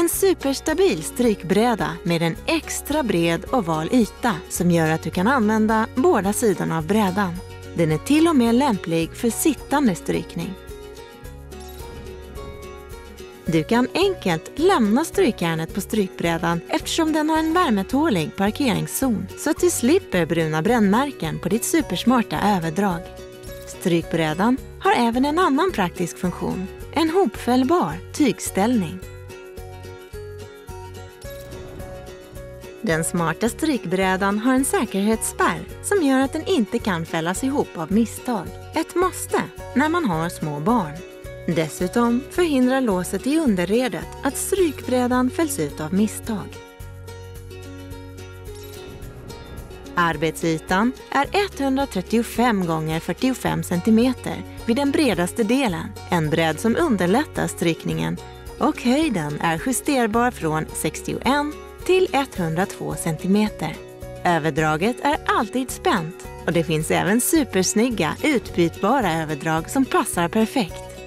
En superstabil strykbräda med en extra bred oval yta som gör att du kan använda båda sidorna av brädan. Den är till och med lämplig för sittande strykning. Du kan enkelt lämna strykjärnet på strykbrädan eftersom den har en värmetålig parkeringszon så att du slipper bruna brännmärken på ditt supersmarta överdrag. Strykbrädan har även en annan praktisk funktion, en hopfällbar tygställning. Den smarta strykbrädan har en säkerhetsspärr som gör att den inte kan fällas ihop av misstag. Ett måste när man har små barn. Dessutom förhindrar låset i underredet att strykbrädan fälls ut av misstag. Arbetsytan är 135 gånger 45 cm vid den bredaste delen, en bredd som underlättar strykningen och höjden är justerbar från 61 till 102 cm. Överdraget är alltid spänt och det finns även supersnygga utbytbara överdrag som passar perfekt.